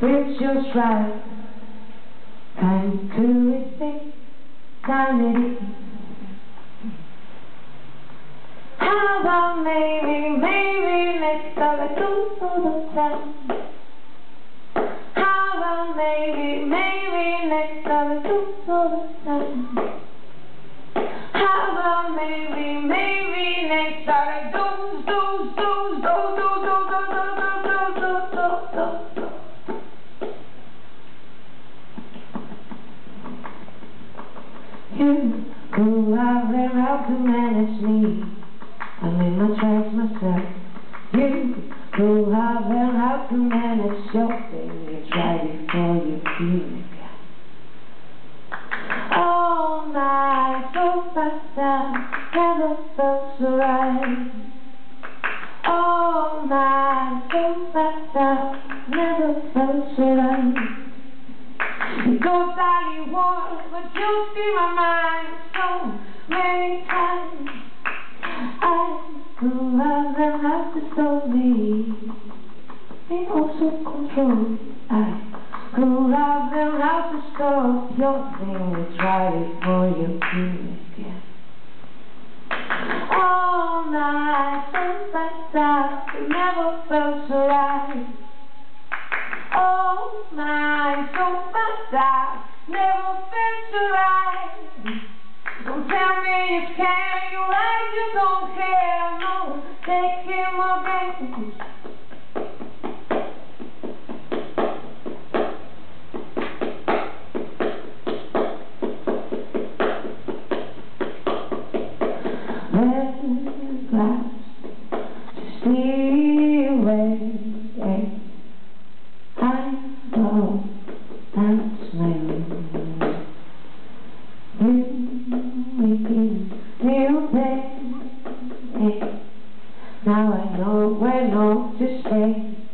spiritual strife. Time to escape sanity. How about maybe, maybe next time I do for the time? How about maybe, maybe next time I do for the time? How about maybe, maybe kids who have ran out to manage me. I'm in my tracks myself. You who have ran out to manage your thing. You try before you feel it. Oh, my superstar never felt so right. Oh, my superstar never felt so right. Go Sally war, but you see my mind so many times. I who have them have to stop me. They also control. I who have them have to stop your thing is right before you it again. All night, fast, I never felt so right. Yes.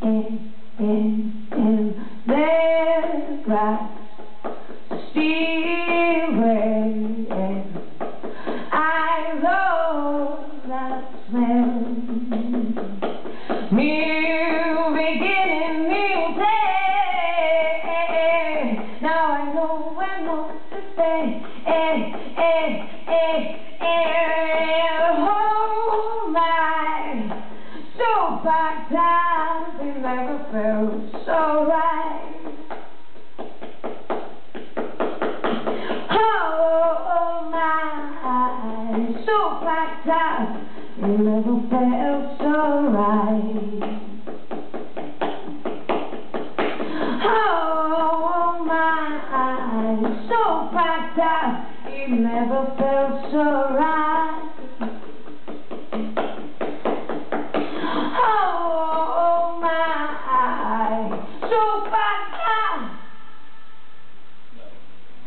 In, in, in their. Still waiting. I know that smell. New beginning, new day. Now I know when not to stay. Eh, eh, eh, eh. Oh so back down, it never felt so right. Oh, oh, oh my, so back down, it never felt so right. Oh, oh my, so back down, it never felt so right.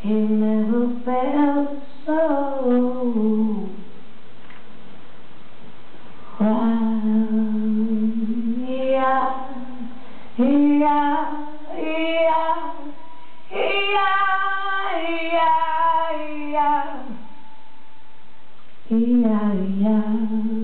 He never felt so Yeah, Yeah, yeah, yeah, yeah, yeah, yeah, yeah.